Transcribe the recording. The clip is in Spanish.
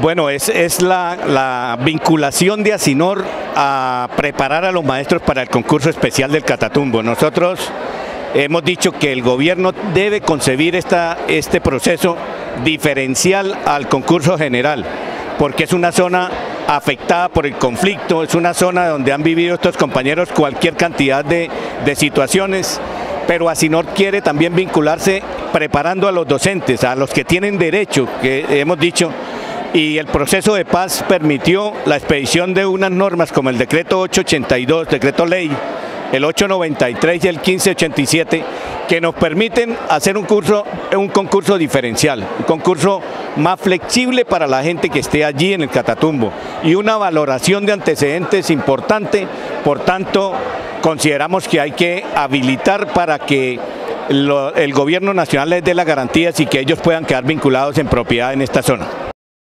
Bueno, es, es la, la, vinculación de Asinor a preparar a los maestros para el concurso especial del Catatumbo. Nosotros hemos dicho que el gobierno debe concebir esta, este proceso diferencial al concurso general, porque es una zona afectada por el conflicto, es una zona donde han vivido estos compañeros cualquier cantidad de, de situaciones, pero Asinor quiere también vincularse preparando a los docentes, a los que tienen derecho, que hemos dicho, y el proceso de paz permitió la expedición de unas normas como el decreto 882, decreto ley, el 893 y el 1587, que nos permiten hacer un, curso, un concurso diferencial, un concurso más flexible para la gente que esté allí en el Catatumbo y una valoración de antecedentes importante, por tanto consideramos que hay que habilitar para que el gobierno nacional les dé las garantías y que ellos puedan quedar vinculados en propiedad en esta zona.